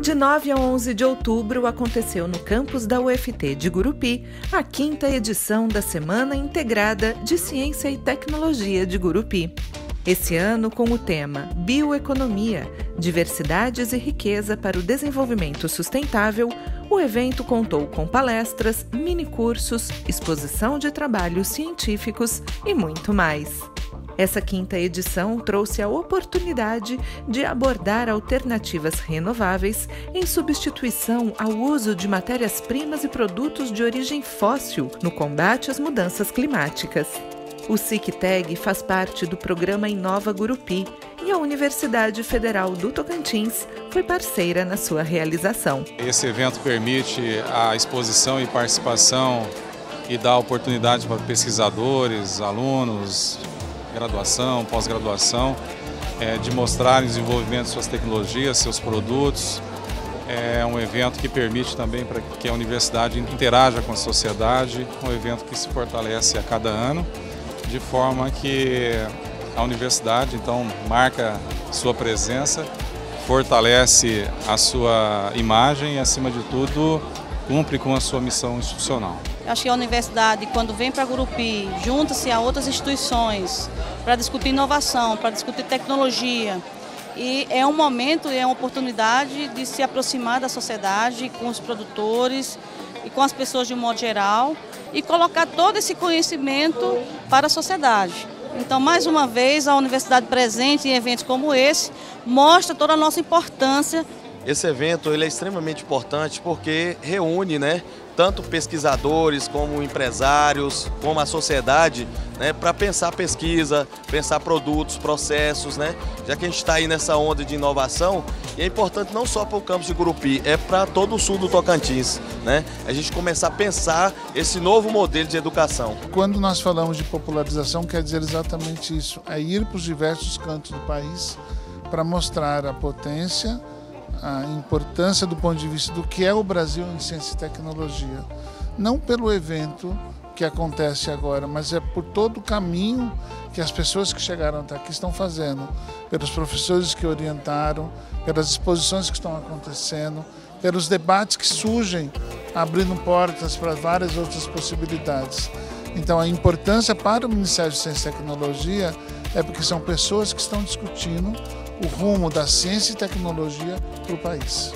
De 9 a 11 de outubro aconteceu no campus da UFT de Gurupi a quinta edição da Semana Integrada de Ciência e Tecnologia de Gurupi. Esse ano, com o tema Bioeconomia, Diversidades e Riqueza para o Desenvolvimento Sustentável, o evento contou com palestras, minicursos, exposição de trabalhos científicos e muito mais. Essa quinta edição trouxe a oportunidade de abordar alternativas renováveis em substituição ao uso de matérias-primas e produtos de origem fóssil no combate às mudanças climáticas. O SICTEG faz parte do programa Inova Gurupi e a Universidade Federal do Tocantins foi parceira na sua realização. Esse evento permite a exposição e participação e dá oportunidade para pesquisadores, alunos, graduação, pós-graduação, é, de mostrarem o desenvolvimento de suas tecnologias, seus produtos. É um evento que permite também para que a universidade interaja com a sociedade, um evento que se fortalece a cada ano de forma que a universidade então marca sua presença, fortalece a sua imagem e, acima de tudo, cumpre com a sua missão institucional. Acho que a universidade, quando vem para Gurupi, junta-se a outras instituições para discutir inovação, para discutir tecnologia. E é um momento, é uma oportunidade de se aproximar da sociedade com os produtores e com as pessoas de um modo geral e colocar todo esse conhecimento para a sociedade. Então, mais uma vez, a universidade presente em eventos como esse mostra toda a nossa importância. Esse evento ele é extremamente importante porque reúne né, tanto pesquisadores como empresários, como a sociedade, né, para pensar pesquisa, pensar produtos, processos, né, já que a gente está aí nessa onda de inovação, e é importante não só para o campus de Gurupi, é para todo o sul do Tocantins, né, a gente começar a pensar esse novo modelo de educação. Quando nós falamos de popularização, quer dizer exatamente isso, é ir para os diversos cantos do país para mostrar a potência, a importância do ponto de vista do que é o Brasil em ciência e tecnologia. Não pelo evento que acontece agora, mas é por todo o caminho que as pessoas que chegaram até aqui estão fazendo, pelos professores que orientaram, pelas exposições que estão acontecendo, pelos debates que surgem, abrindo portas para várias outras possibilidades. Então, a importância para o Ministério de Ciência e Tecnologia é porque são pessoas que estão discutindo o rumo da ciência e tecnologia para o país.